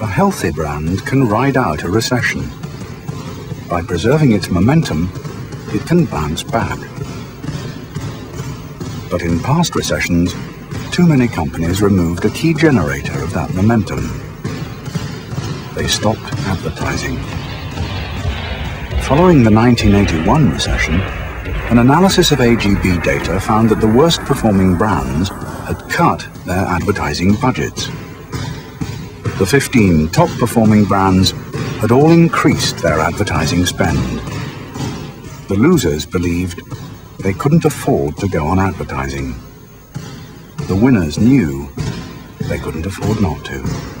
A healthy brand can ride out a recession. By preserving its momentum, it can bounce back. But in past recessions, too many companies removed a key generator of that momentum. They stopped advertising. Following the 1981 recession, an analysis of AGB data found that the worst performing brands had cut their advertising budgets. The 15 top performing brands had all increased their advertising spend. The losers believed they couldn't afford to go on advertising. The winners knew they couldn't afford not to.